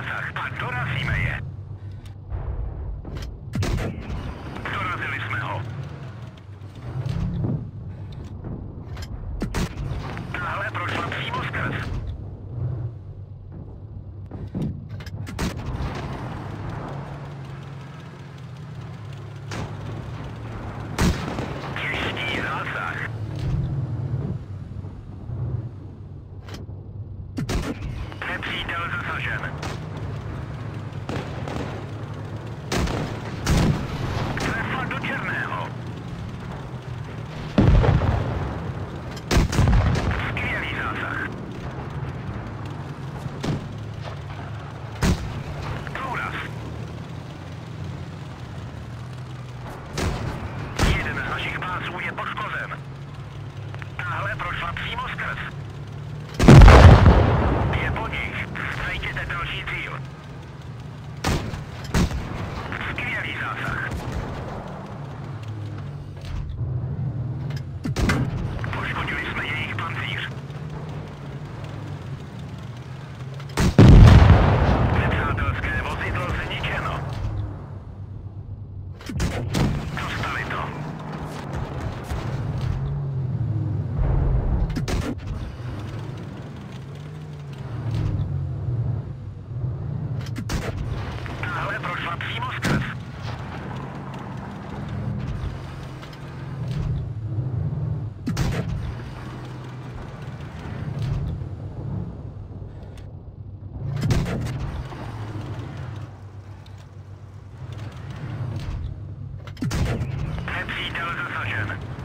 zásah a dorazíme je. Dorazili jsme ho. Tahle prošla přímo skrz. Nepřítel zasažen. Je poškozen. Tahle prošla přímo skrz. Je po nich. Zajděte další cíl. Tahle prošla přímo skrz. Nepřítel zasažen.